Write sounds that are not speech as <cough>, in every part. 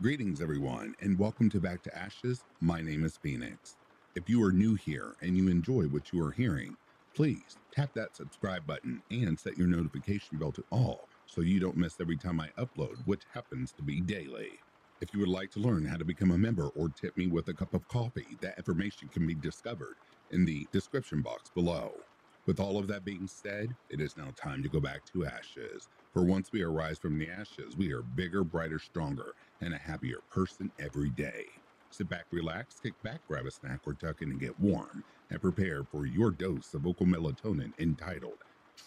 Greetings, everyone, and welcome to Back to Ashes. My name is Phoenix. If you are new here and you enjoy what you are hearing, please tap that subscribe button and set your notification bell to all so you don't miss every time I upload, which happens to be daily. If you would like to learn how to become a member or tip me with a cup of coffee, that information can be discovered in the description box below. With all of that being said, it is now time to go back to ashes. For once we arise from the ashes, we are bigger, brighter, stronger, and a happier person every day. Sit back, relax, kick back, grab a snack or tuck in and get warm, and prepare for your dose of vocal melatonin entitled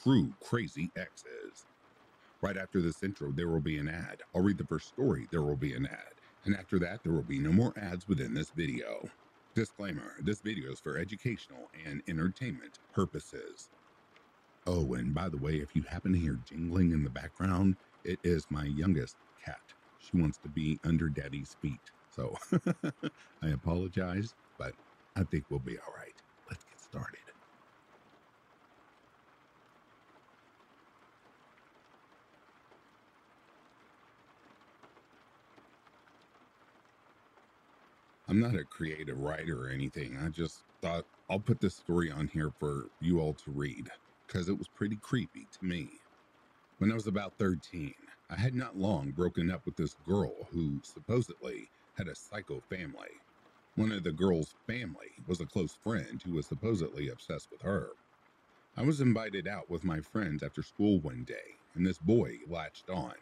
True Crazy Exes. Right after this intro, there will be an ad. I'll read the first story, there will be an ad. And after that, there will be no more ads within this video. Disclaimer this video is for educational and entertainment purposes. Oh, and by the way, if you happen to hear jingling in the background, it is my youngest cat. She wants to be under daddy's feet. So <laughs> I apologize, but I think we'll be all right. Let's get started. I'm not a creative writer or anything. I just thought I'll put this story on here for you all to read because it was pretty creepy to me. When I was about 13, I had not long broken up with this girl who supposedly had a psycho family. One of the girl's family was a close friend who was supposedly obsessed with her. I was invited out with my friends after school one day, and this boy latched on.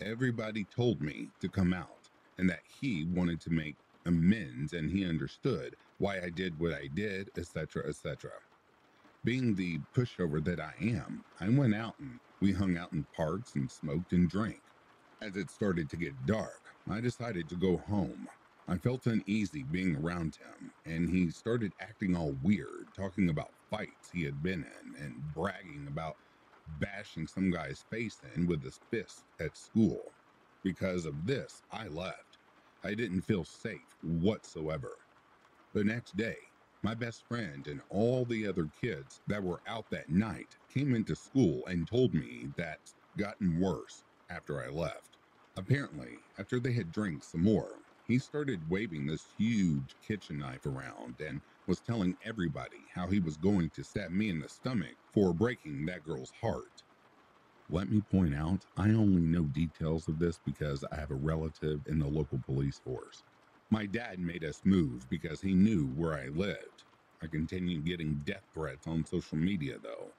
Everybody told me to come out and that he wanted to make amends and he understood why I did what I did, etc., etc. Being the pushover that I am, I went out and we hung out in parks and smoked and drank. As it started to get dark, I decided to go home. I felt uneasy being around him, and he started acting all weird, talking about fights he had been in and bragging about bashing some guy's face in with his fist at school. Because of this, I left. I didn't feel safe whatsoever. The next day, my best friend and all the other kids that were out that night came into school and told me that gotten worse after I left. Apparently, after they had drank some more, he started waving this huge kitchen knife around and was telling everybody how he was going to stab me in the stomach for breaking that girl's heart. Let me point out, I only know details of this because I have a relative in the local police force. My dad made us move because he knew where I lived. I continued getting death threats on social media though,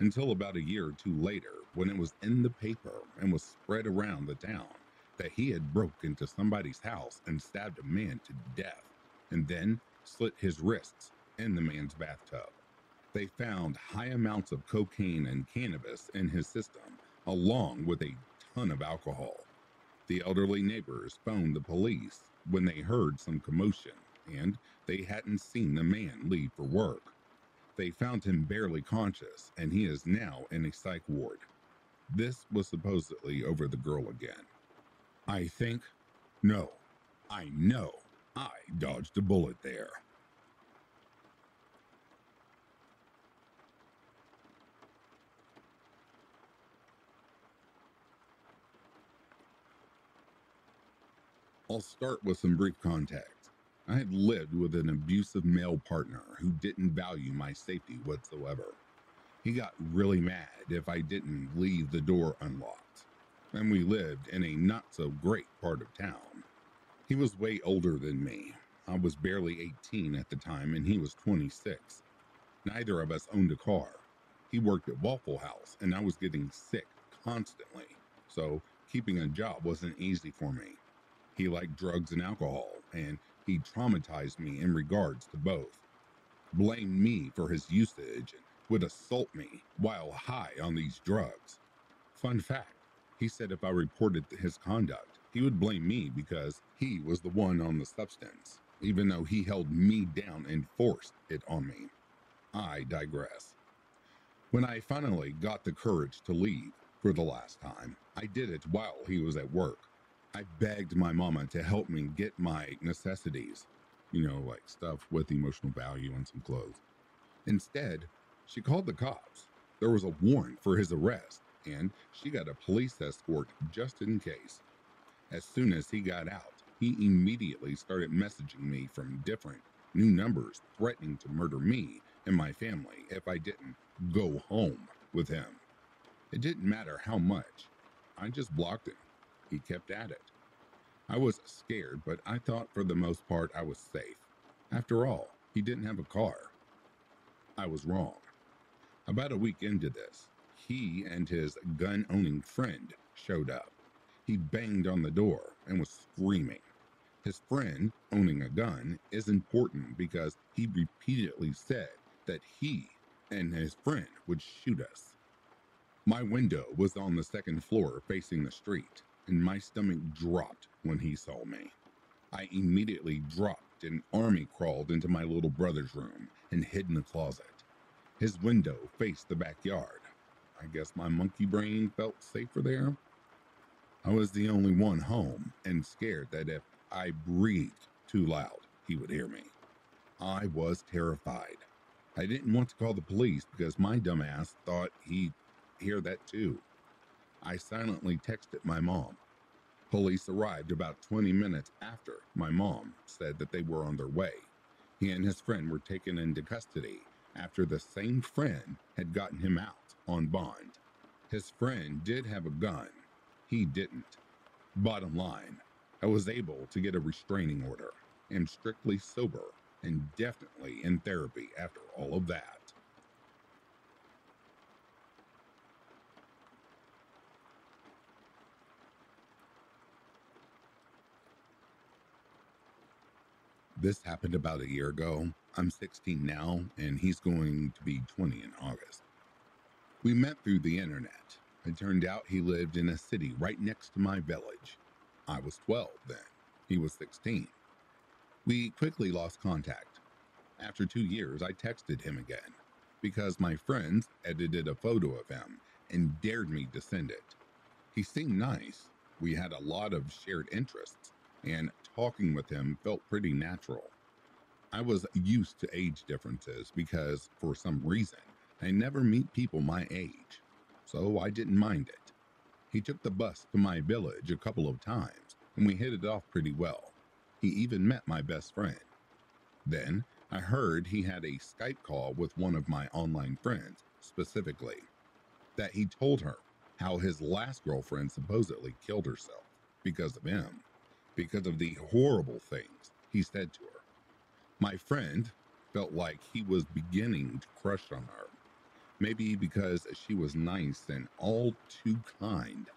until about a year or two later when it was in the paper and was spread around the town that he had broke into somebody's house and stabbed a man to death and then slit his wrists in the man's bathtub. They found high amounts of cocaine and cannabis in his system, along with a ton of alcohol. The elderly neighbors phoned the police when they heard some commotion, and they hadn't seen the man leave for work. They found him barely conscious, and he is now in a psych ward. This was supposedly over the girl again. I think, no, I know I dodged a bullet there. I'll start with some brief context. I had lived with an abusive male partner who didn't value my safety whatsoever. He got really mad if I didn't leave the door unlocked, and we lived in a not so great part of town. He was way older than me. I was barely 18 at the time, and he was 26. Neither of us owned a car. He worked at Waffle House, and I was getting sick constantly, so keeping a job wasn't easy for me. He liked drugs and alcohol, and he traumatized me in regards to both. Blamed me for his usage and would assault me while high on these drugs. Fun fact he said if I reported his conduct, he would blame me because he was the one on the substance, even though he held me down and forced it on me. I digress. When I finally got the courage to leave for the last time, I did it while he was at work. I begged my mama to help me get my necessities, you know, like stuff with emotional value and some clothes. Instead, she called the cops. There was a warrant for his arrest, and she got a police escort just in case. As soon as he got out, he immediately started messaging me from different new numbers threatening to murder me and my family if I didn't go home with him. It didn't matter how much, I just blocked him. He kept at it. I was scared, but I thought for the most part I was safe. After all, he didn't have a car. I was wrong. About a week into this, he and his gun owning friend showed up. He banged on the door and was screaming. His friend owning a gun is important because he repeatedly said that he and his friend would shoot us. My window was on the second floor facing the street, and my stomach dropped when he saw me. I immediately dropped and army crawled into my little brother's room and hid in the closet. His window faced the backyard. I guess my monkey brain felt safer there. I was the only one home and scared that if I breathed too loud, he would hear me. I was terrified. I didn't want to call the police because my dumbass thought he'd hear that too. I silently texted my mom. Police arrived about 20 minutes after my mom said that they were on their way. He and his friend were taken into custody after the same friend had gotten him out on bond. His friend did have a gun, he didn't. Bottom line, I was able to get a restraining order, am strictly sober, and definitely in therapy after all of that. This happened about a year ago. I'm 16 now, and he's going to be 20 in August. We met through the internet. It turned out he lived in a city right next to my village. I was 12 then. He was 16. We quickly lost contact. After two years, I texted him again because my friends edited a photo of him and dared me to send it. He seemed nice. We had a lot of shared interests, and talking with him felt pretty natural. I was used to age differences because, for some reason, I never meet people my age, so I didn't mind it. He took the bus to my village a couple of times, and we hit it off pretty well. He even met my best friend. Then I heard he had a Skype call with one of my online friends, specifically, that he told her how his last girlfriend supposedly killed herself because of him because of the horrible things he said to her. My friend felt like he was beginning to crush on her, maybe because she was nice and all too kind.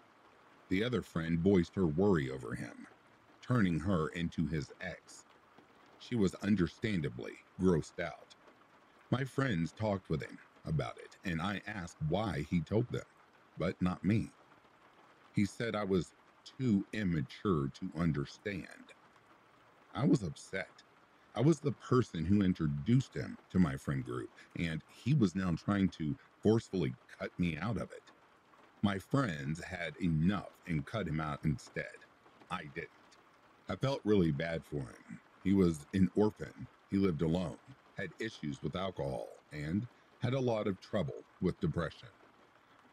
The other friend voiced her worry over him, turning her into his ex. She was understandably grossed out. My friends talked with him about it, and I asked why he told them, but not me. He said I was too immature to understand. I was upset. I was the person who introduced him to my friend group, and he was now trying to forcefully cut me out of it. My friends had enough and cut him out instead. I didn't. I felt really bad for him. He was an orphan. He lived alone, had issues with alcohol, and had a lot of trouble with depression.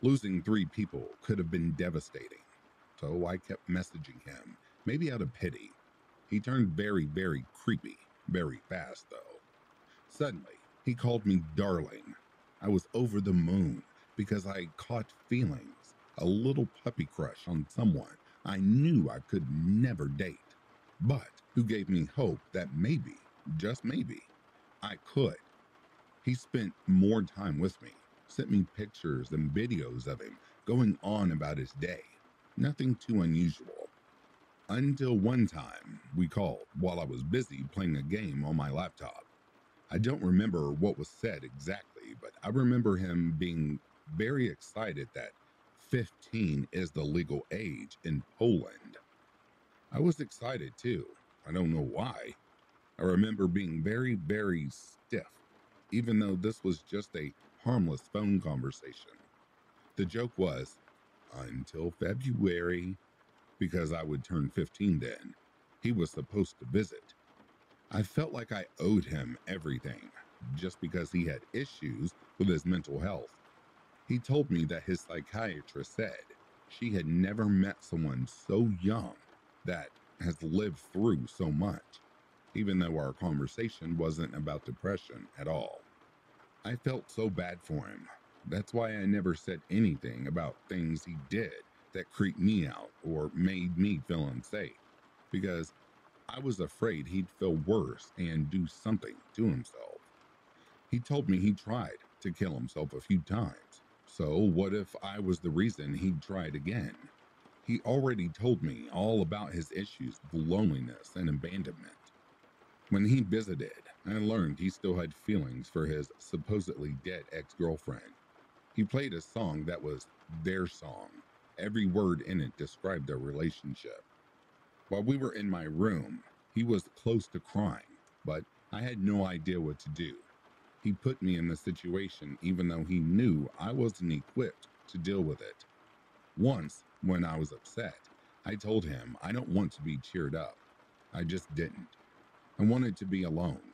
Losing three people could have been devastating so I kept messaging him, maybe out of pity. He turned very, very creepy, very fast, though. Suddenly, he called me darling. I was over the moon because I caught feelings, a little puppy crush on someone I knew I could never date, but who gave me hope that maybe, just maybe, I could. He spent more time with me, sent me pictures and videos of him going on about his day. Nothing too unusual. Until one time we called while I was busy playing a game on my laptop. I don't remember what was said exactly, but I remember him being very excited that 15 is the legal age in Poland. I was excited too. I don't know why. I remember being very, very stiff, even though this was just a harmless phone conversation. The joke was until February because I would turn 15 then. He was supposed to visit. I felt like I owed him everything just because he had issues with his mental health. He told me that his psychiatrist said she had never met someone so young that has lived through so much, even though our conversation wasn't about depression at all. I felt so bad for him. That's why I never said anything about things he did that creeped me out or made me feel unsafe, because I was afraid he'd feel worse and do something to himself. He told me he tried to kill himself a few times, so what if I was the reason he'd tried again? He already told me all about his issues with loneliness and abandonment. When he visited, I learned he still had feelings for his supposedly dead ex girlfriend. He played a song that was their song. Every word in it described their relationship. While we were in my room, he was close to crying, but I had no idea what to do. He put me in the situation even though he knew I wasn't equipped to deal with it. Once, when I was upset, I told him I don't want to be cheered up. I just didn't. I wanted to be alone.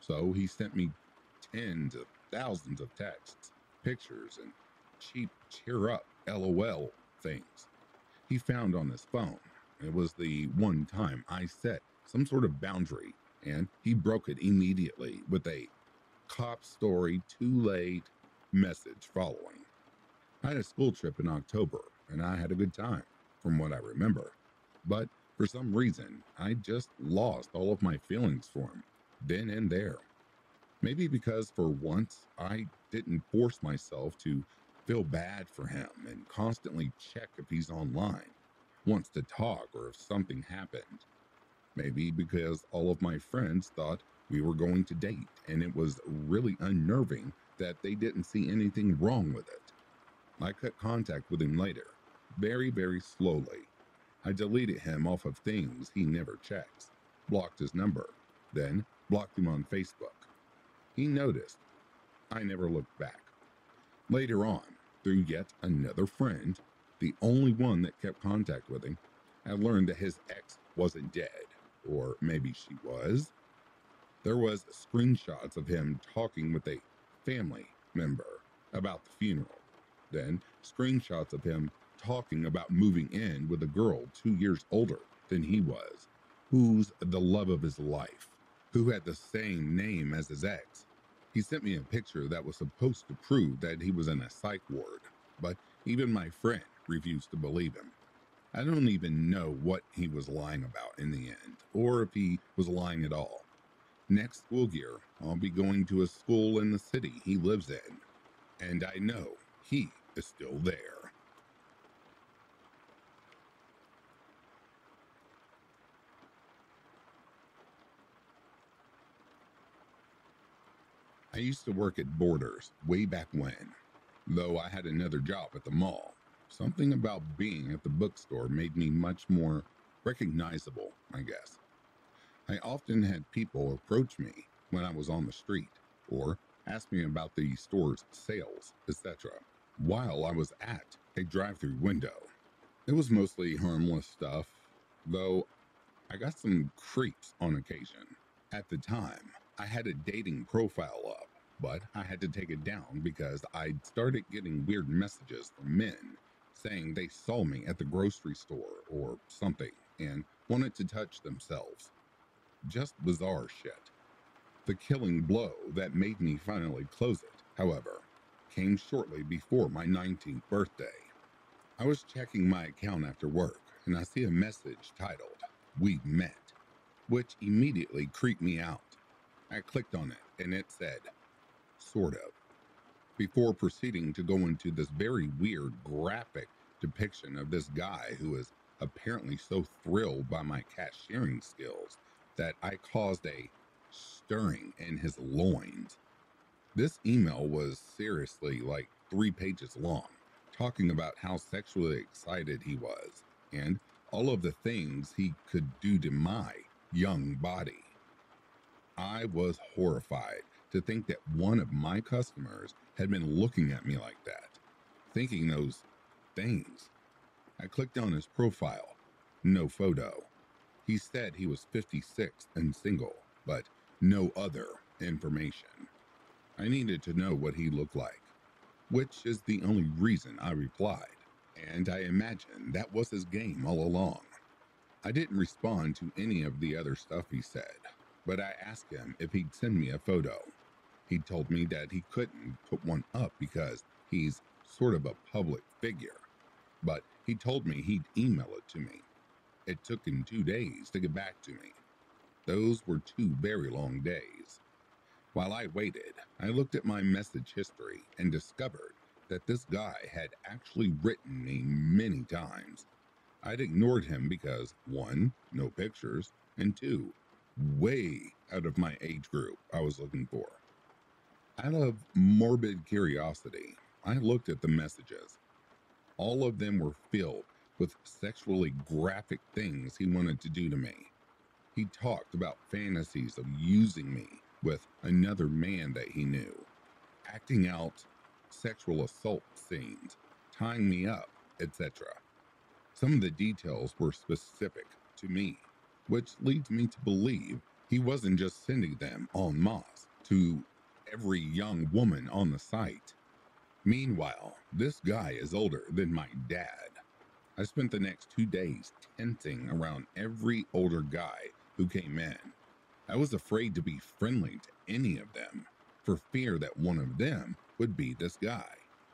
So he sent me tens of thousands of texts, pictures, and cheap cheer up LOL things he found on his phone. It was the one time I set some sort of boundary, and he broke it immediately with a cop story too late message following. I had a school trip in October, and I had a good time, from what I remember. But for some reason, I just lost all of my feelings for him, then and there. Maybe because for once I didn't force myself to feel bad for him and constantly check if he's online, wants to talk, or if something happened. Maybe because all of my friends thought we were going to date, and it was really unnerving that they didn't see anything wrong with it. I cut contact with him later, very, very slowly. I deleted him off of things he never checks, blocked his number, then blocked him on Facebook. He noticed. I never looked back. Later on, through yet another friend, the only one that kept contact with him, I learned that his ex wasn't dead, or maybe she was. There was screenshots of him talking with a family member about the funeral. Then screenshots of him talking about moving in with a girl two years older than he was, who's the love of his life, who had the same name as his ex. He sent me a picture that was supposed to prove that he was in a psych ward, but even my friend refused to believe him. I don't even know what he was lying about in the end, or if he was lying at all. Next school year, I'll be going to a school in the city he lives in, and I know he is still there. I used to work at Borders way back when, though I had another job at the mall. Something about being at the bookstore made me much more recognizable, I guess. I often had people approach me when I was on the street or ask me about the store's sales, etc., while I was at a drive through window. It was mostly harmless stuff, though I got some creeps on occasion. At the time, I had a dating profile up, but I had to take it down because I'd started getting weird messages from men saying they saw me at the grocery store or something and wanted to touch themselves. Just bizarre shit. The killing blow that made me finally close it, however, came shortly before my 19th birthday. I was checking my account after work and I see a message titled, We Met, which immediately creeped me out. I clicked on it and it said, Sort of before proceeding to go into this very weird graphic depiction of this guy who is apparently so thrilled by my cashiering skills that I caused a stirring in his loins. This email was seriously like three pages long, talking about how sexually excited he was and all of the things he could do to my young body. I was horrified to think that one of my customers had been looking at me like that, thinking those things. I clicked on his profile. No photo. He said he was 56 and single, but no other information. I needed to know what he looked like, which is the only reason I replied, and I imagine that was his game all along. I didn't respond to any of the other stuff he said, but I asked him if he'd send me a photo. He told me that he couldn't put one up because he's sort of a public figure, but he told me he'd email it to me. It took him two days to get back to me. Those were two very long days. While I waited, I looked at my message history and discovered that this guy had actually written me many times. I'd ignored him because one, no pictures, and two, way out of my age group I was looking for. Out of morbid curiosity, I looked at the messages. All of them were filled with sexually graphic things he wanted to do to me. He talked about fantasies of using me with another man that he knew, acting out sexual assault scenes, tying me up, etc. Some of the details were specific to me, which leads me to believe he wasn't just sending them en masse to every young woman on the site. Meanwhile, this guy is older than my dad. I spent the next two days tensing around every older guy who came in. I was afraid to be friendly to any of them for fear that one of them would be this guy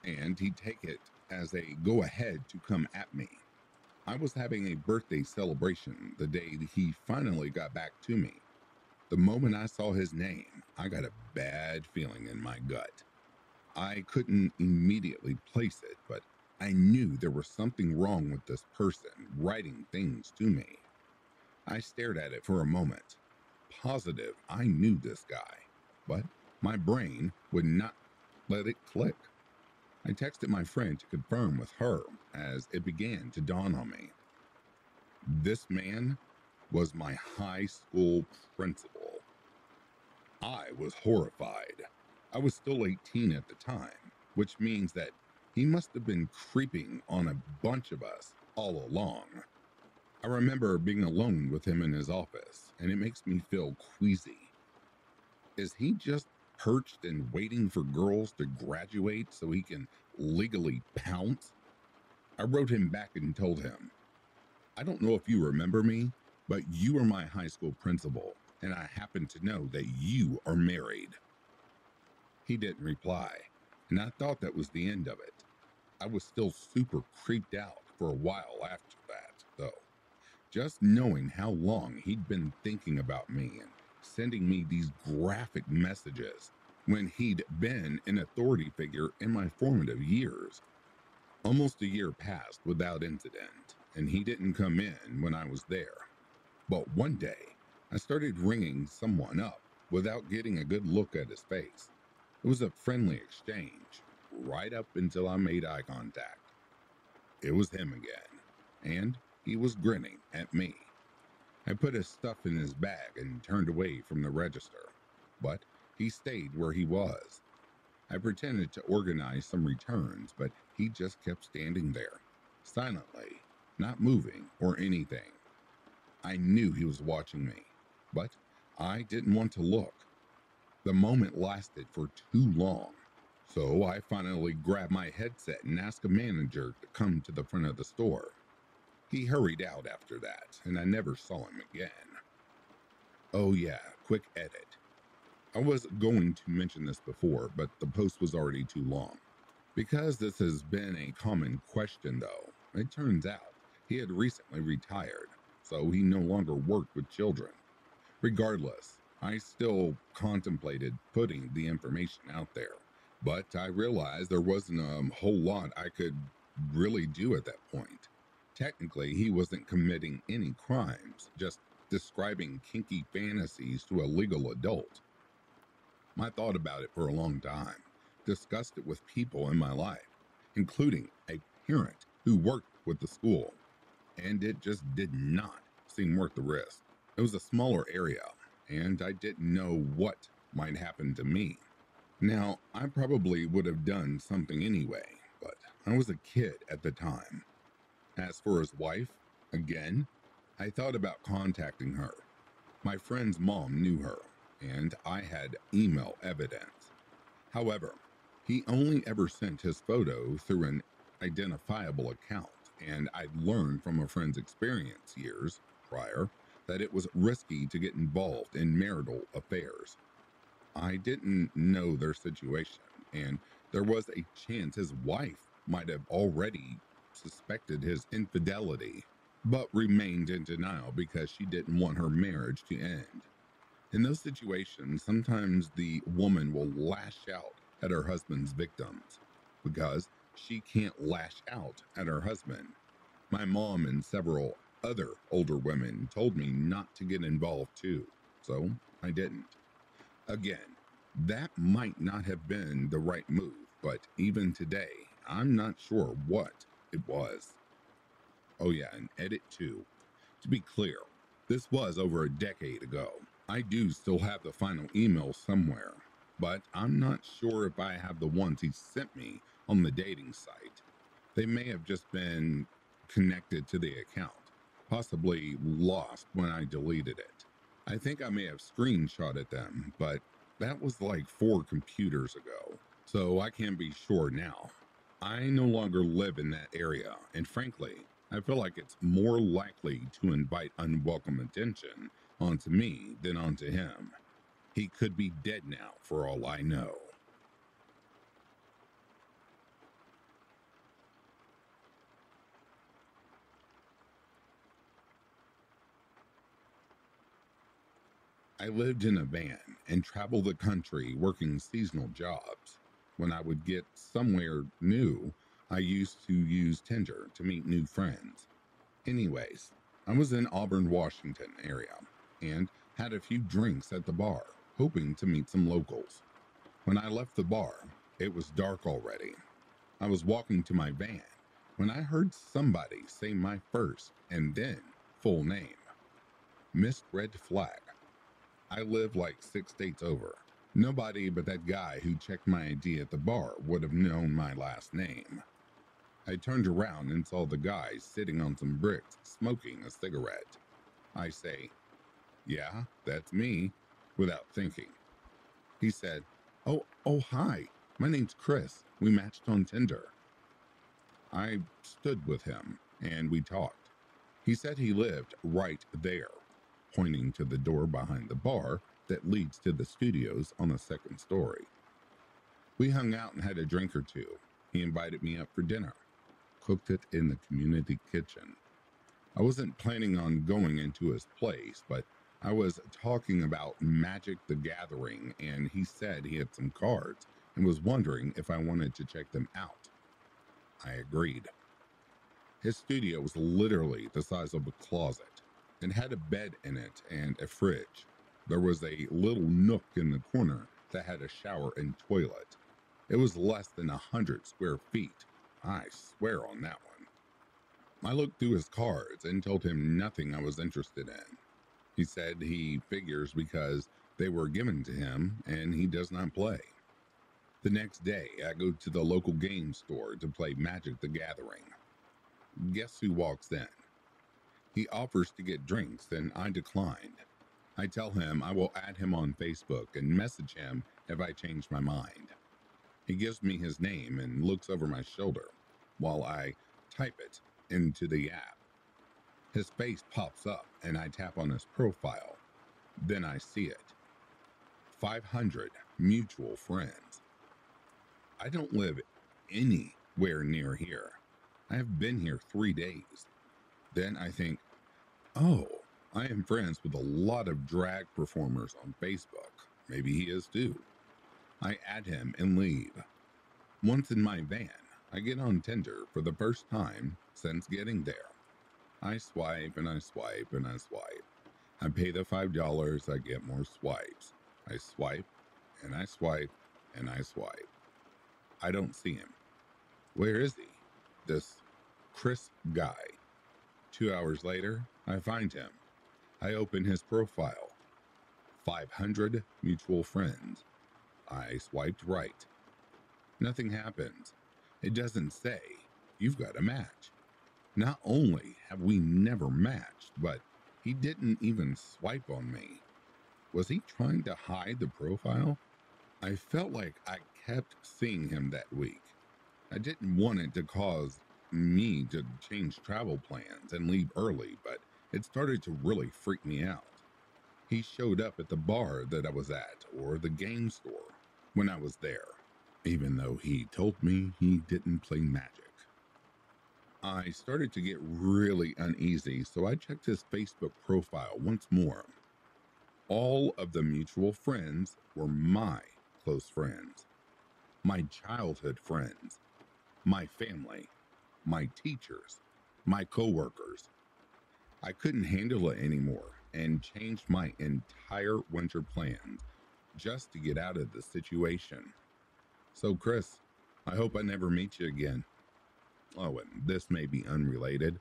and he'd take it as a go ahead to come at me. I was having a birthday celebration the day he finally got back to me. The moment I saw his name, I got a bad feeling in my gut. I couldn't immediately place it, but I knew there was something wrong with this person writing things to me. I stared at it for a moment, positive I knew this guy, but my brain would not let it click. I texted my friend to confirm with her as it began to dawn on me. This man was my high school principal. I was horrified. I was still 18 at the time, which means that he must have been creeping on a bunch of us all along. I remember being alone with him in his office, and it makes me feel queasy. Is he just perched and waiting for girls to graduate so he can legally pounce? I wrote him back and told him, I don't know if you remember me, but you were my high school principal, and I happen to know that you are married. He didn't reply, and I thought that was the end of it. I was still super creeped out for a while after that, though. Just knowing how long he'd been thinking about me and sending me these graphic messages when he'd been an authority figure in my formative years. Almost a year passed without incident, and he didn't come in when I was there. But one day, I started ringing someone up without getting a good look at his face. It was a friendly exchange, right up until I made eye contact. It was him again, and he was grinning at me. I put his stuff in his bag and turned away from the register, but he stayed where he was. I pretended to organize some returns, but he just kept standing there, silently, not moving or anything. I knew he was watching me, but I didn't want to look. The moment lasted for too long, so I finally grabbed my headset and asked a manager to come to the front of the store. He hurried out after that, and I never saw him again. Oh, yeah, quick edit. I was going to mention this before, but the post was already too long. Because this has been a common question, though, it turns out he had recently retired so he no longer worked with children. Regardless, I still contemplated putting the information out there, but I realized there wasn't a um, whole lot I could really do at that point. Technically, he wasn't committing any crimes, just describing kinky fantasies to a legal adult. I thought about it for a long time, discussed it with people in my life, including a parent who worked with the school, and it just did not seem worth the risk. It was a smaller area, and I didn't know what might happen to me. Now, I probably would have done something anyway, but I was a kid at the time. As for his wife, again, I thought about contacting her. My friend's mom knew her, and I had email evidence. However, he only ever sent his photo through an identifiable account, and I'd learned from a friend's experience years prior that it was risky to get involved in marital affairs. I didn't know their situation, and there was a chance his wife might have already suspected his infidelity, but remained in denial because she didn't want her marriage to end. In those situations, sometimes the woman will lash out at her husband's victims because she can't lash out at her husband. My mom and several other older women told me not to get involved too, so I didn't. Again, that might not have been the right move, but even today, I'm not sure what it was. Oh, yeah, and edit two. To be clear, this was over a decade ago. I do still have the final email somewhere, but I'm not sure if I have the ones he sent me on the dating site. They may have just been connected to the account, possibly lost when I deleted it. I think I may have screenshotted them, but that was like four computers ago, so I can't be sure now. I no longer live in that area, and frankly, I feel like it's more likely to invite unwelcome attention onto me than onto him. He could be dead now, for all I know. I lived in a van and traveled the country working seasonal jobs. When I would get somewhere new, I used to use Tinder to meet new friends. Anyways, I was in Auburn, Washington area and had a few drinks at the bar, hoping to meet some locals. When I left the bar, it was dark already. I was walking to my van when I heard somebody say my first and then full name. Missed red flag. I live like six states over. Nobody but that guy who checked my ID at the bar would have known my last name. I turned around and saw the guy sitting on some bricks smoking a cigarette. I say, Yeah, that's me, without thinking. He said, Oh, oh, hi. My name's Chris. We matched on Tinder. I stood with him and we talked. He said he lived right there pointing to the door behind the bar that leads to the studios on the second story. We hung out and had a drink or two. He invited me up for dinner, cooked it in the community kitchen. I wasn't planning on going into his place, but I was talking about Magic the Gathering, and he said he had some cards and was wondering if I wanted to check them out. I agreed. His studio was literally the size of a closet. It had a bed in it and a fridge. There was a little nook in the corner that had a shower and toilet. It was less than a hundred square feet. I swear on that one. I looked through his cards and told him nothing I was interested in. He said he figures because they were given to him and he does not play. The next day, I go to the local game store to play Magic the Gathering. Guess who walks in? He offers to get drinks, and I decline. I tell him I will add him on Facebook and message him if I change my mind. He gives me his name and looks over my shoulder while I type it into the app. His face pops up and I tap on his profile. Then I see it 500 mutual friends. I don't live anywhere near here. I have been here three days. Then I think, oh, I am friends with a lot of drag performers on Facebook. Maybe he is too. I add him and leave. Once in my van, I get on Tinder for the first time since getting there. I swipe and I swipe and I swipe. I pay the $5, I get more swipes. I swipe and I swipe and I swipe. I don't see him. Where is he? This Chris guy. Two hours later, I find him. I open his profile. 500 mutual friends. I swiped right. Nothing happens. It doesn't say, you've got a match. Not only have we never matched, but he didn't even swipe on me. Was he trying to hide the profile? I felt like I kept seeing him that week. I didn't want it to cause me to change travel plans and leave early, but it started to really freak me out. He showed up at the bar that I was at or the game store when I was there, even though he told me he didn't play magic. I started to get really uneasy, so I checked his Facebook profile once more. All of the mutual friends were my close friends, my childhood friends, my family, my teachers, my coworkers. I couldn't handle it anymore and changed my entire winter plans just to get out of the situation. So, Chris, I hope I never meet you again. Oh, and this may be unrelated.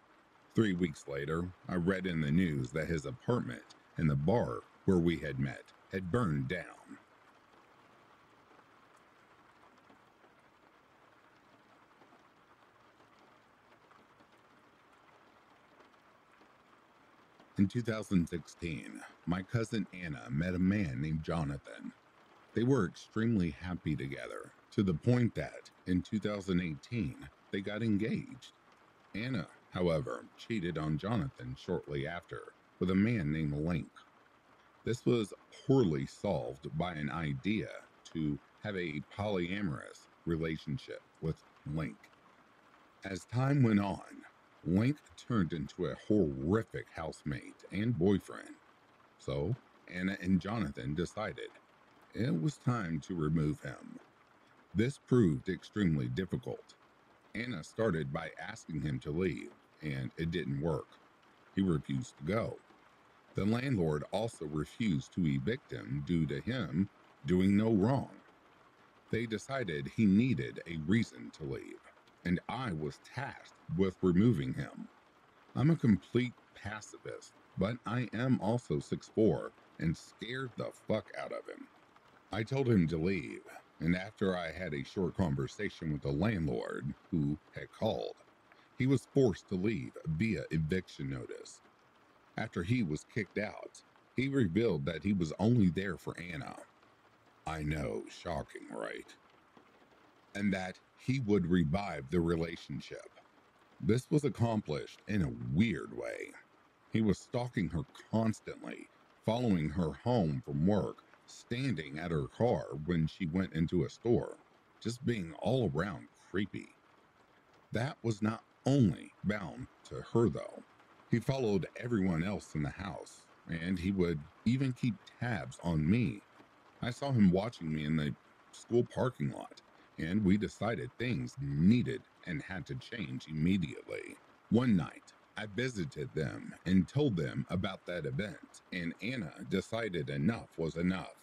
Three weeks later, I read in the news that his apartment and the bar where we had met had burned down. In 2016, my cousin Anna met a man named Jonathan. They were extremely happy together, to the point that in 2018, they got engaged. Anna, however, cheated on Jonathan shortly after with a man named Link. This was poorly solved by an idea to have a polyamorous relationship with Link. As time went on, Link turned into a horrific housemate and boyfriend. So, Anna and Jonathan decided it was time to remove him. This proved extremely difficult. Anna started by asking him to leave, and it didn't work. He refused to go. The landlord also refused to evict him due to him doing no wrong. They decided he needed a reason to leave, and I was tasked with removing him. I'm a complete pacifist, but I am also 6'4 and scared the fuck out of him. I told him to leave, and after I had a short conversation with the landlord who had called, he was forced to leave via eviction notice. After he was kicked out, he revealed that he was only there for Anna. I know, shocking, right? And that he would revive the relationship. This was accomplished in a weird way. He was stalking her constantly, following her home from work, standing at her car when she went into a store, just being all around creepy. That was not only bound to her, though. He followed everyone else in the house, and he would even keep tabs on me. I saw him watching me in the school parking lot, and we decided things needed and had to change immediately. One night, I visited them and told them about that event, and Anna decided enough was enough.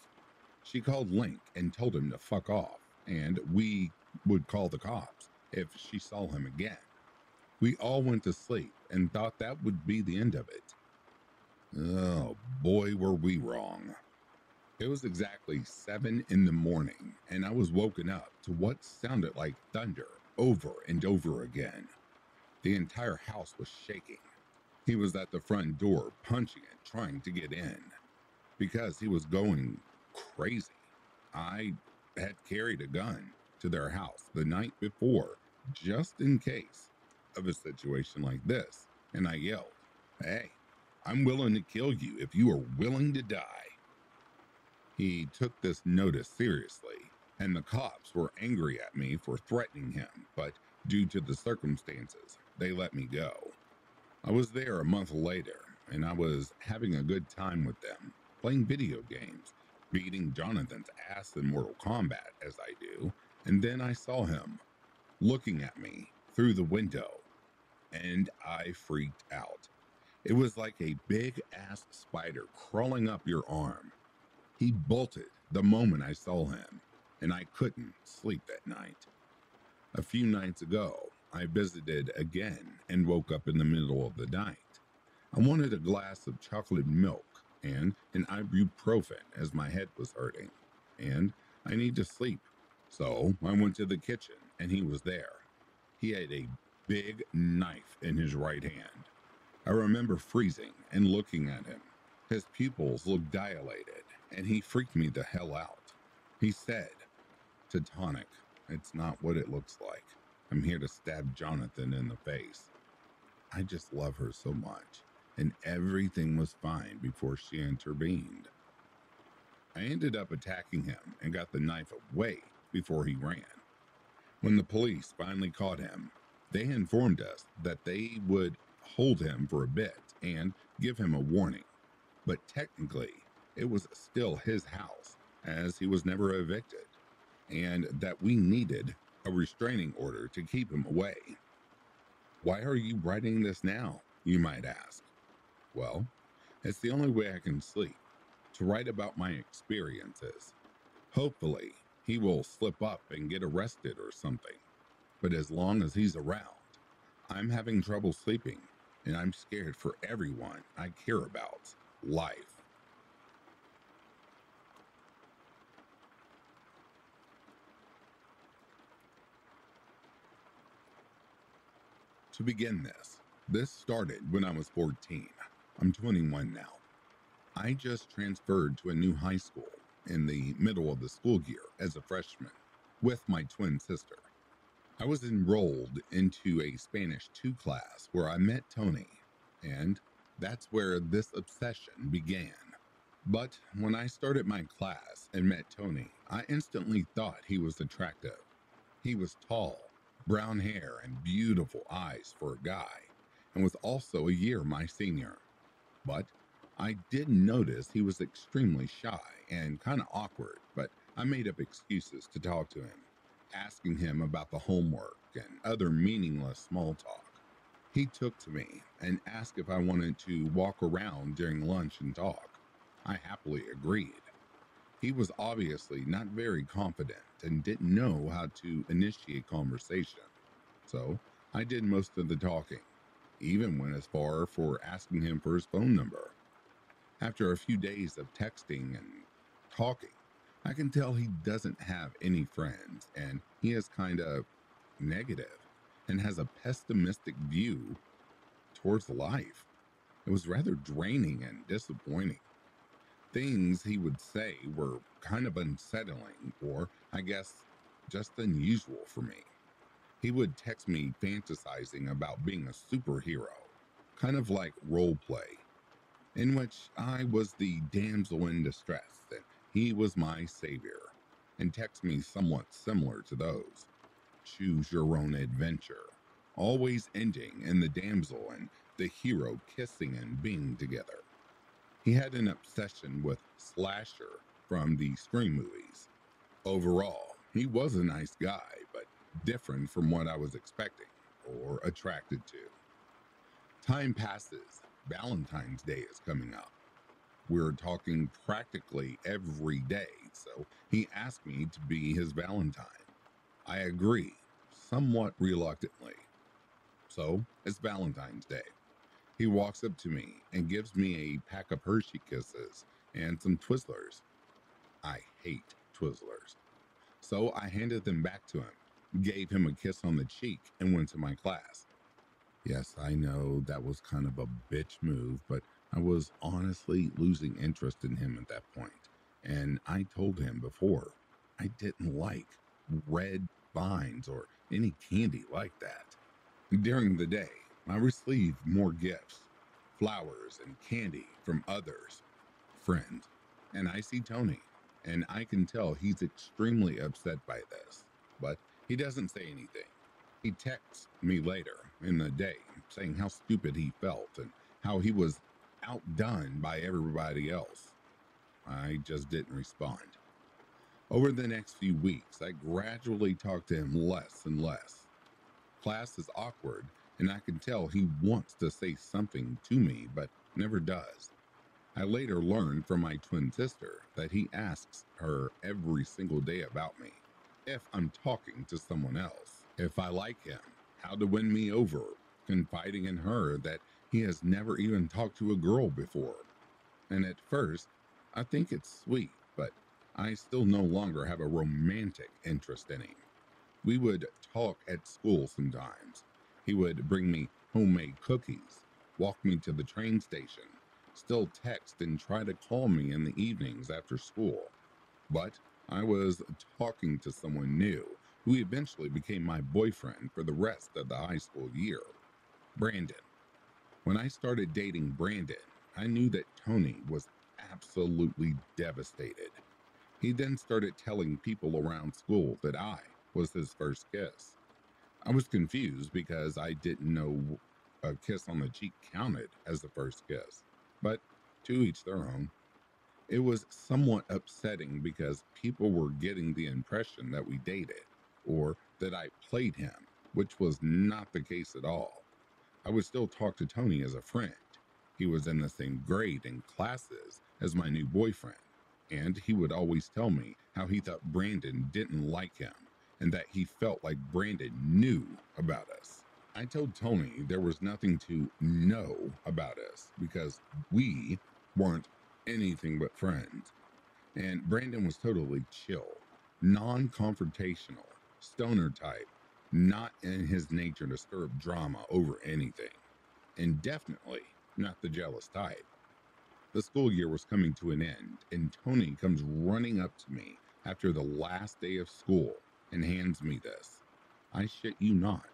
She called Link and told him to fuck off, and we would call the cops if she saw him again. We all went to sleep and thought that would be the end of it. Oh boy, were we wrong. It was exactly seven in the morning, and I was woken up to what sounded like thunder over and over again. The entire house was shaking. He was at the front door, punching it, trying to get in. Because he was going crazy. I had carried a gun to their house the night before, just in case of a situation like this, and I yelled, Hey, I'm willing to kill you if you are willing to die. He took this notice seriously, and the cops were angry at me for threatening him, but due to the circumstances, they let me go. I was there a month later, and I was having a good time with them, playing video games, beating Jonathan's ass in Mortal Kombat as I do, and then I saw him looking at me through the window, and I freaked out. It was like a big ass spider crawling up your arm. He bolted the moment I saw him, and I couldn't sleep that night. A few nights ago, I visited again and woke up in the middle of the night. I wanted a glass of chocolate milk and an ibuprofen as my head was hurting, and I need to sleep. So I went to the kitchen and he was there. He had a big knife in his right hand. I remember freezing and looking at him. His pupils looked dilated and he freaked me the hell out. He said, Tonic, it's not what it looks like. I'm here to stab Jonathan in the face. I just love her so much and everything was fine before she intervened. I ended up attacking him and got the knife away before he ran. When the police finally caught him, they informed us that they would hold him for a bit and give him a warning. But technically, it was still his house, as he was never evicted, and that we needed a restraining order to keep him away. Why are you writing this now? You might ask. Well, it's the only way I can sleep to write about my experiences. Hopefully, he will slip up and get arrested or something. But as long as he's around, I'm having trouble sleeping and I'm scared for everyone I care about life. To begin this, this started when I was 14. I'm 21 now. I just transferred to a new high school in the middle of the school year as a freshman with my twin sister. I was enrolled into a Spanish 2 class where I met Tony, and that's where this obsession began. But when I started my class and met Tony, I instantly thought he was attractive. He was tall, brown hair, and beautiful eyes for a guy, and was also a year my senior. But I did notice he was extremely shy and kind of awkward, but I made up excuses to talk to him asking him about the homework and other meaningless small talk. He took to me and asked if I wanted to walk around during lunch and talk. I happily agreed. He was obviously not very confident and didn't know how to initiate conversation. So I did most of the talking, even went as far for asking him for his phone number. After a few days of texting and talking, I can tell he doesn't have any friends and he is kind of negative and has a pessimistic view towards life. It was rather draining and disappointing. Things he would say were kind of unsettling, or I guess just unusual for me. He would text me fantasizing about being a superhero, kind of like role play, in which I was the damsel in distress and he was my savior, and text me somewhat similar to those. Choose your own adventure, always ending in the damsel and the hero kissing and being together. He had an obsession with Slasher from the Scream movies. Overall, he was a nice guy, but different from what I was expecting or attracted to. Time passes. Valentine's Day is coming up. We're talking practically every day, so he asked me to be his Valentine. I agree, somewhat reluctantly. So it's Valentine's Day. He walks up to me and gives me a pack of Hershey Kisses and some Twizzlers. I hate Twizzlers. So I handed them back to him, gave him a kiss on the cheek, and went to my class. Yes, I know that was kind of a bitch move, but I was honestly losing interest in him at that point, and I told him before I didn't like red vines or any candy like that. During the day, I received more gifts, flowers, and candy from others, friends, and I see Tony, and I can tell he's extremely upset by this, but he doesn't say anything. He texts me later in the day saying how stupid he felt and how he was outdone by everybody else. I just didn't respond. Over the next few weeks, I gradually talked to him less and less. Class is awkward, and I can tell he wants to say something to me, but never does. I later learned from my twin sister that he asks her every single day about me, if I'm talking to someone else, if I like him, how to win me over, confiding in her that he has never even talked to a girl before. And at first, I think it's sweet, but I still no longer have a romantic interest in him. We would talk at school sometimes. He would bring me homemade cookies, walk me to the train station, still text and try to call me in the evenings after school. But I was talking to someone new who eventually became my boyfriend for the rest of the high school year Brandon. When I started dating Brandon, I knew that Tony was absolutely devastated. He then started telling people around school that I was his first kiss. I was confused because I didn't know a kiss on the cheek counted as the first kiss, but to each their own. It was somewhat upsetting because people were getting the impression that we dated or that I played him, which was not the case at all. I would still talk to Tony as a friend. He was in the same grade and classes as my new boyfriend, and he would always tell me how he thought Brandon didn't like him and that he felt like Brandon knew about us. I told Tony there was nothing to know about us because we weren't anything but friends. And Brandon was totally chill, non confrontational, stoner type, not in his nature to stir up drama over anything, and definitely not the jealous type. The school year was coming to an end, and Tony comes running up to me after the last day of school and hands me this. I shit you not.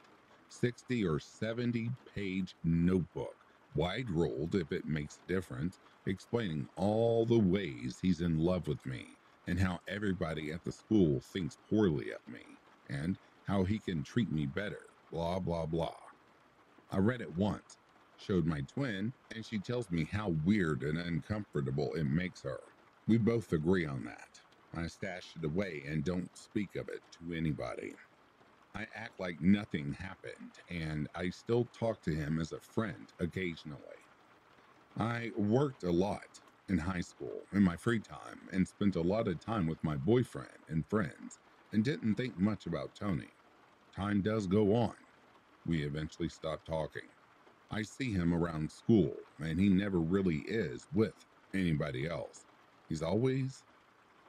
60 or 70 page notebook, wide rolled if it makes a difference, explaining all the ways he's in love with me and how everybody at the school thinks poorly of me and how he can treat me better, blah, blah, blah. I read it once, showed my twin, and she tells me how weird and uncomfortable it makes her. We both agree on that. I stash it away and don't speak of it to anybody. I act like nothing happened, and I still talk to him as a friend occasionally. I worked a lot in high school in my free time and spent a lot of time with my boyfriend and friends and didn't think much about Tony. Time does go on. We eventually stop talking. I see him around school, and he never really is with anybody else. He's always,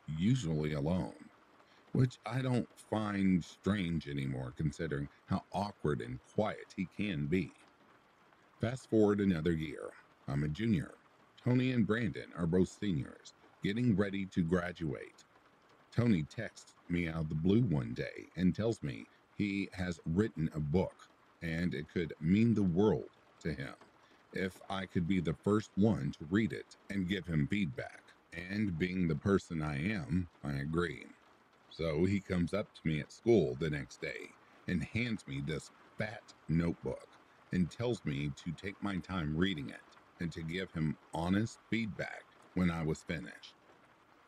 usually alone, which I don't find strange anymore considering how awkward and quiet he can be. Fast forward another year. I'm a junior. Tony and Brandon are both seniors, getting ready to graduate. Tony texts me out of the blue one day and tells me he has written a book and it could mean the world to him if I could be the first one to read it and give him feedback. And being the person I am, I agree. So he comes up to me at school the next day and hands me this fat notebook and tells me to take my time reading it and to give him honest feedback when I was finished.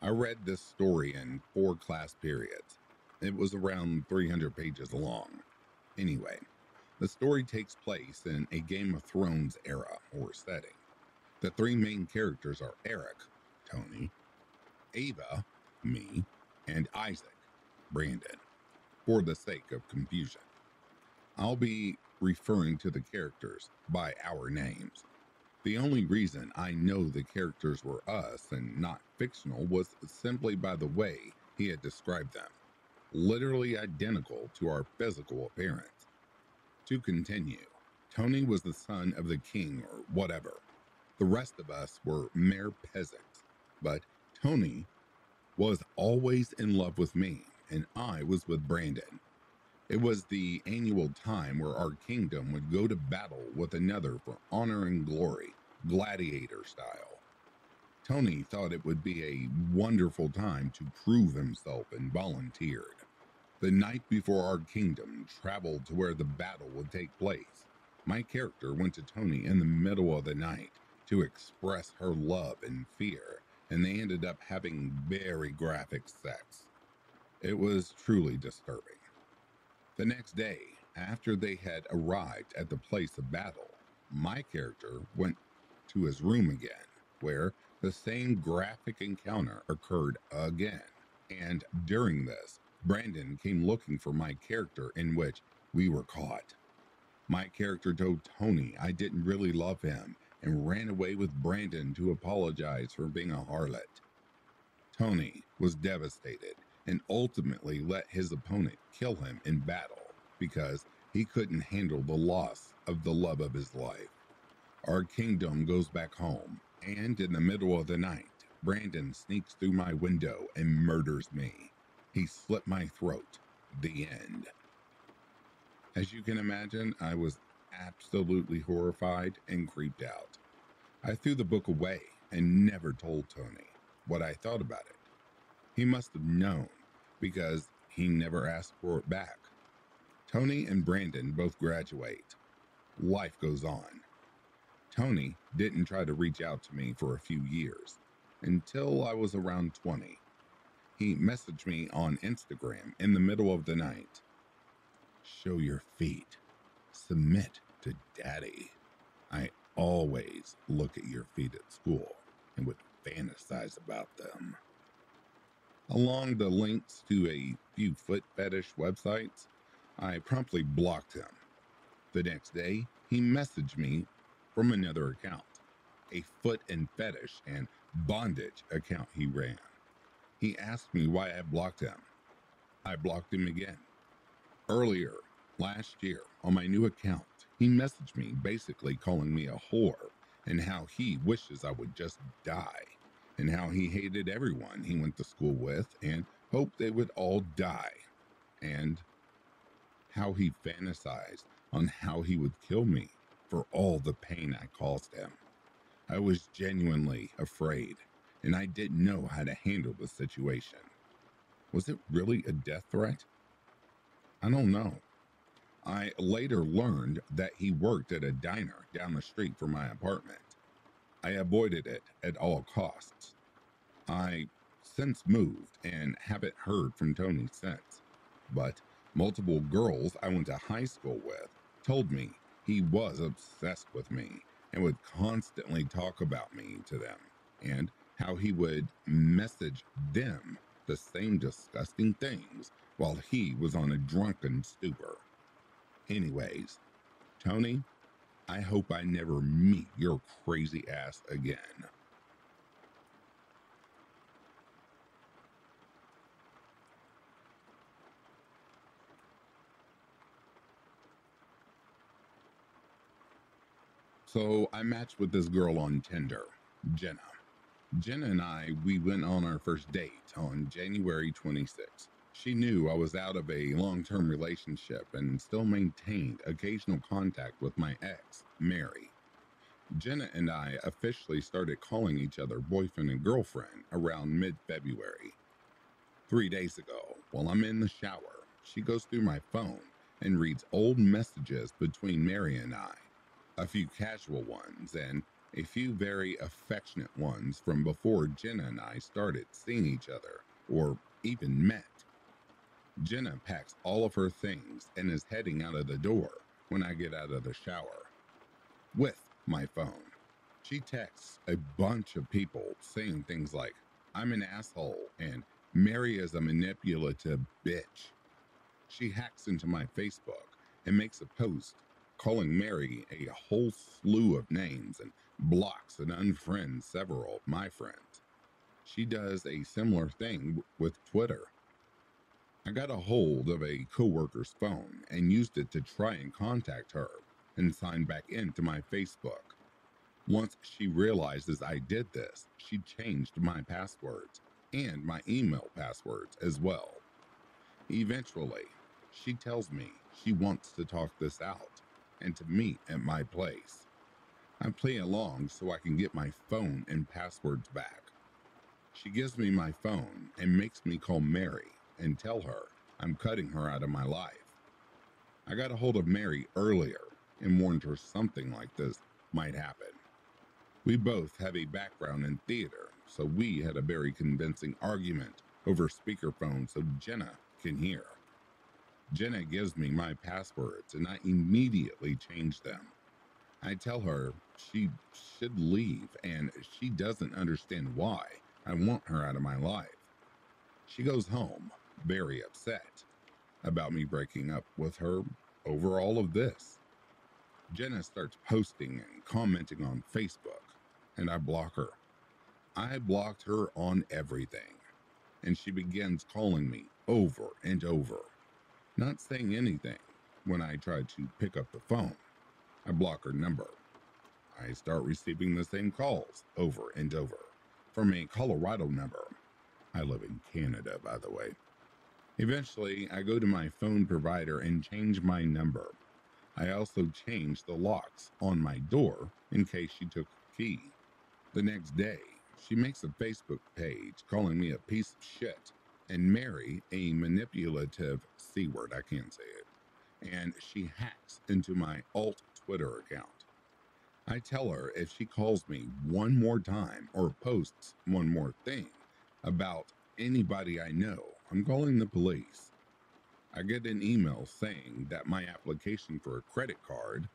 I read this story in four class periods. It was around 300 pages long. Anyway, the story takes place in a Game of Thrones era or setting. The three main characters are Eric, Tony, Ava, me, and Isaac, Brandon, for the sake of confusion. I'll be referring to the characters by our names. The only reason I know the characters were us and not fictional was simply by the way he had described them, literally identical to our physical appearance. To continue, Tony was the son of the king or whatever. The rest of us were mere peasants, but Tony was always in love with me, and I was with Brandon. It was the annual time where our kingdom would go to battle with another for honor and glory, gladiator style. Tony thought it would be a wonderful time to prove himself and volunteered. The night before our kingdom traveled to where the battle would take place, my character went to Tony in the middle of the night to express her love and fear, and they ended up having very graphic sex. It was truly disturbing. The next day, after they had arrived at the place of battle, my character went to his room again, where the same graphic encounter occurred again. And during this, Brandon came looking for my character, in which we were caught. My character told Tony I didn't really love him and ran away with Brandon to apologize for being a harlot. Tony was devastated and ultimately let his opponent kill him in battle because he couldn't handle the loss of the love of his life. Our kingdom goes back home, and in the middle of the night, Brandon sneaks through my window and murders me. He slit my throat. The end. As you can imagine, I was absolutely horrified and creeped out. I threw the book away and never told Tony what I thought about it. He must have known because he never asked for it back. Tony and Brandon both graduate. Life goes on. Tony didn't try to reach out to me for a few years until I was around 20. He messaged me on Instagram in the middle of the night. Show your feet. Submit to daddy. I always look at your feet at school and would fantasize about them. Along the links to a few foot fetish websites, I promptly blocked him. The next day, he messaged me from another account, a foot and fetish and bondage account he ran. He asked me why I blocked him. I blocked him again. Earlier, last year, on my new account, he messaged me basically calling me a whore and how he wishes I would just die and how he hated everyone he went to school with and hoped they would all die, and how he fantasized on how he would kill me for all the pain I caused him. I was genuinely afraid, and I didn't know how to handle the situation. Was it really a death threat? I don't know. I later learned that he worked at a diner down the street from my apartment. I avoided it at all costs. I since moved and haven't heard from Tony since, but multiple girls I went to high school with told me he was obsessed with me and would constantly talk about me to them and how he would message them the same disgusting things while he was on a drunken stupor. Anyways, Tony, I hope I never meet your crazy ass again. So I matched with this girl on Tinder, Jenna. Jenna and I, we went on our first date on January 26th. She knew I was out of a long term relationship and still maintained occasional contact with my ex, Mary. Jenna and I officially started calling each other boyfriend and girlfriend around mid February. Three days ago, while I'm in the shower, she goes through my phone and reads old messages between Mary and I, a few casual ones, and a few very affectionate ones from before Jenna and I started seeing each other or even met. Jenna packs all of her things and is heading out of the door when I get out of the shower. With my phone, she texts a bunch of people saying things like, I'm an asshole and Mary is a manipulative bitch. She hacks into my Facebook and makes a post calling Mary a whole slew of names and blocks and unfriends several of my friends. She does a similar thing with Twitter I got a hold of a coworker's phone and used it to try and contact her and sign back into my Facebook. Once she realizes I did this, she changed my passwords and my email passwords as well. Eventually, she tells me she wants to talk this out and to meet at my place. I play along so I can get my phone and passwords back. She gives me my phone and makes me call Mary and tell her I'm cutting her out of my life. I got a hold of Mary earlier and warned her something like this might happen. We both have a background in theater, so we had a very convincing argument over speakerphone so Jenna can hear. Jenna gives me my passwords and I immediately change them. I tell her she should leave and she doesn't understand why I want her out of my life. She goes home, very upset about me breaking up with her over all of this. Jenna starts posting and commenting on Facebook, and I block her. I blocked her on everything, and she begins calling me over and over, not saying anything when I try to pick up the phone. I block her number. I start receiving the same calls over and over from a Colorado number. I live in Canada, by the way. Eventually, I go to my phone provider and change my number. I also change the locks on my door in case she took the key. The next day, she makes a Facebook page calling me a piece of shit and Mary a manipulative C word, I can't say it. And she hacks into my alt Twitter account. I tell her if she calls me one more time or posts one more thing about anybody I know, I'm calling the police. I get an email saying that my application for a credit card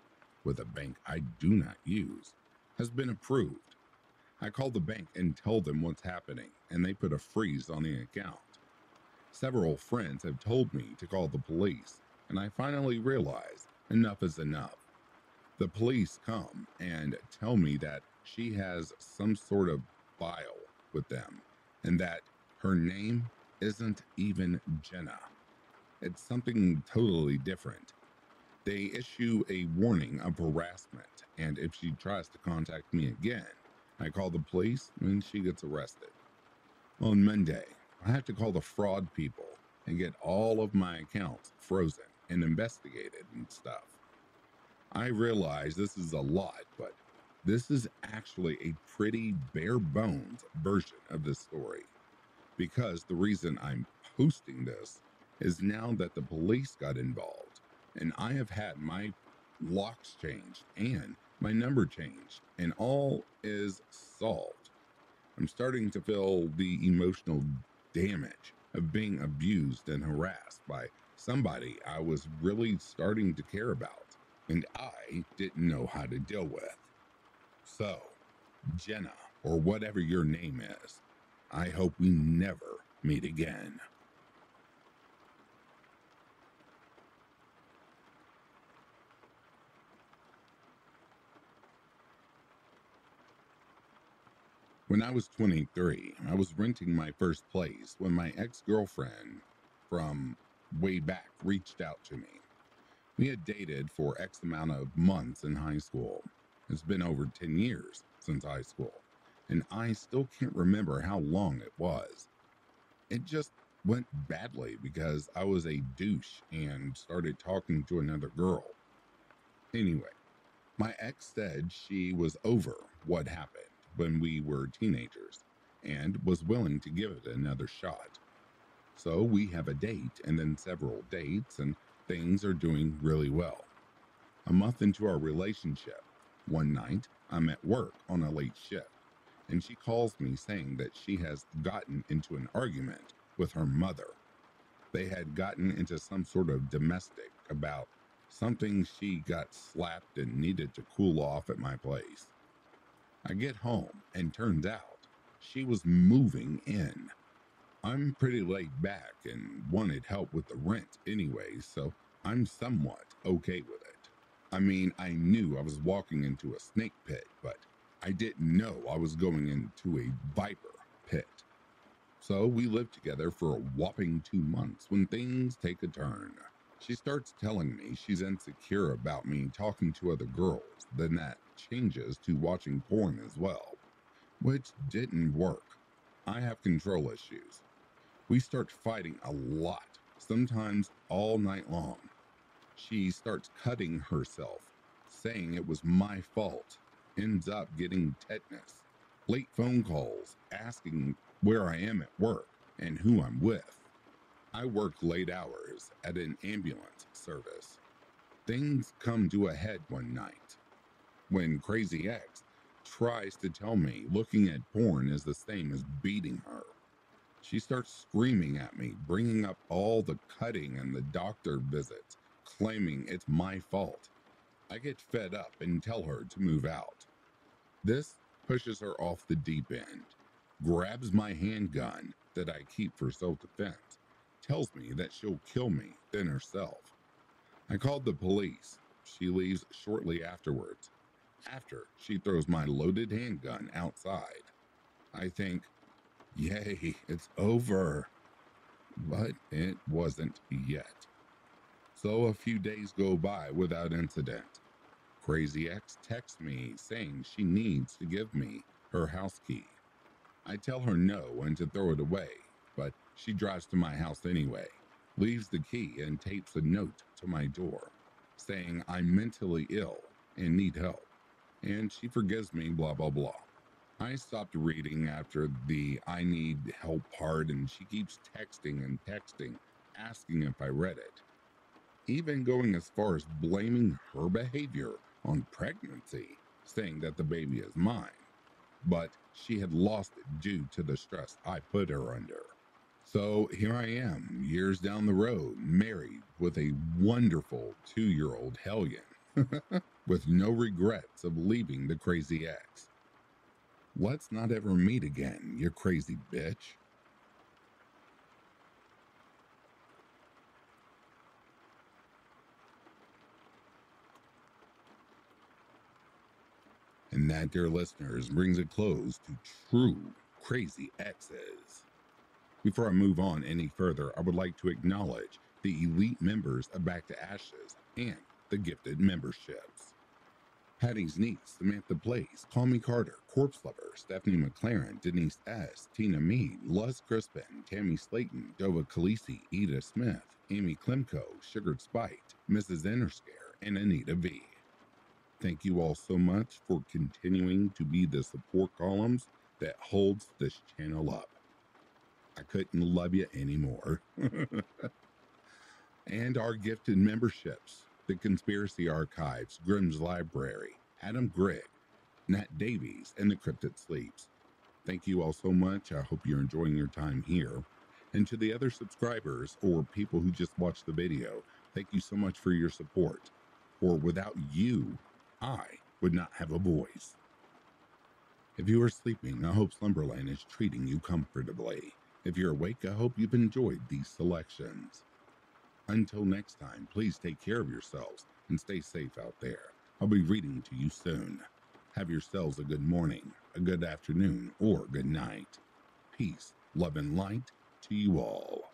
with a bank I do not use has been approved. I call the bank and tell them what's happening, and they put a freeze on the account. Several friends have told me to call the police, and I finally realize enough is enough. The police come and tell me that she has some sort of file with them and that her name isn't even Jenna. It's something totally different. They issue a warning of harassment, and if she tries to contact me again, I call the police and she gets arrested. On Monday, I have to call the fraud people and get all of my accounts frozen and investigated and stuff. I realize this is a lot, but this is actually a pretty bare bones version of this story. Because the reason I'm posting this is now that the police got involved and I have had my locks changed and my number changed and all is solved. I'm starting to feel the emotional damage of being abused and harassed by somebody I was really starting to care about and I didn't know how to deal with. So, Jenna, or whatever your name is, I hope we never meet again. When I was 23, I was renting my first place when my ex girlfriend from way back reached out to me. We had dated for X amount of months in high school. It's been over 10 years since high school, and I still can't remember how long it was. It just went badly because I was a douche and started talking to another girl. Anyway, my ex said she was over what happened when we were teenagers and was willing to give it another shot. So we have a date and then several dates, and Things are doing really well. A month into our relationship, one night I'm at work on a late shift, and she calls me saying that she has gotten into an argument with her mother. They had gotten into some sort of domestic about something she got slapped and needed to cool off at my place. I get home and turns out she was moving in. I'm pretty laid back and wanted help with the rent anyway, so I'm somewhat okay with it. I mean, I knew I was walking into a snake pit, but I didn't know I was going into a viper pit. So we lived together for a whopping two months when things take a turn. She starts telling me she's insecure about me talking to other girls, then that changes to watching porn as well, which didn't work. I have control issues, we start fighting a lot, sometimes all night long. She starts cutting herself, saying it was my fault, ends up getting tetanus. Late phone calls asking where I am at work and who I'm with. I work late hours at an ambulance service. Things come to a head one night when Crazy ex tries to tell me looking at porn is the same as beating her. She starts screaming at me, bringing up all the cutting and the doctor visits, claiming it's my fault. I get fed up and tell her to move out. This pushes her off the deep end, grabs my handgun that I keep for self defense, tells me that she'll kill me, then herself. I called the police. She leaves shortly afterwards. After she throws my loaded handgun outside, I think, Yay, it's over. But it wasn't yet. So a few days go by without incident. Crazy ex texts me saying she needs to give me her house key. I tell her no and to throw it away, but she drives to my house anyway, leaves the key, and tapes a note to my door. saying I'm mentally ill and need help, and she forgives me, blah, blah, blah. I stopped reading after the I need help part, and she keeps texting and texting, asking if I read it. Even going as far as blaming her behavior on pregnancy, saying that the baby is mine. But she had lost it due to the stress I put her under. So here I am, years down the road, married with a wonderful two year old hellion, <laughs> with no regrets of leaving the crazy ex. Let's not ever meet again, you crazy bitch. And that, dear listeners, brings a close to true crazy exes. Before I move on any further, I would like to acknowledge the elite members of Back to Ashes and the gifted memberships. Patty's niece, Samantha Blaze, Call Me Carter, Corpse Lover, Stephanie McLaren, Denise S., Tina Mead, Luz Crispin, Tammy Slayton, Dova Khaleesi, Eda Smith, Amy Klimko, Sugared Spite, Mrs. Interscare, and Anita V. Thank you all so much for continuing to be the support columns that holds this channel up. I couldn't love you anymore. <laughs> and our gifted memberships the Conspiracy Archives, Grimm's Library, Adam Grigg, Nat Davies, and the Cryptid Sleeps. Thank you all so much. I hope you're enjoying your time here. And to the other subscribers or people who just watched the video, thank you so much for your support. For without you, I would not have a voice. If you are sleeping, I hope Slumberland is treating you comfortably. If you're awake, I hope you've enjoyed these selections. Until next time, please take care of yourselves and stay safe out there. I'll be reading to you soon. Have yourselves a good morning, a good afternoon, or good night. Peace, love, and light to you all.